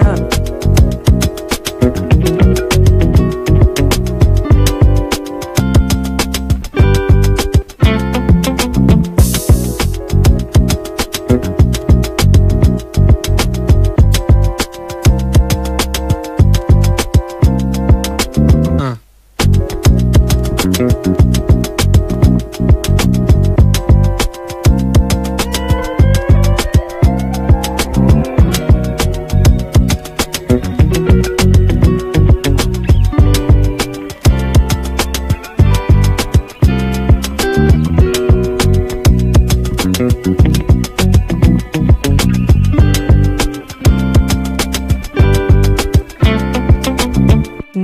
up.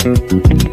Thank mm -hmm. you.